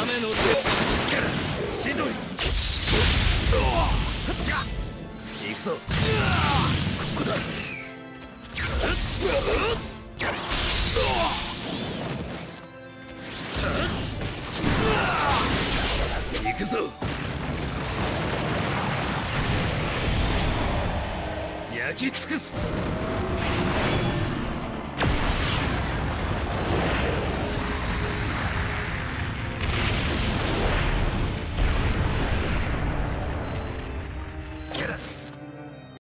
雨の行くぞ。ここだ行くぞ。焼き尽くす。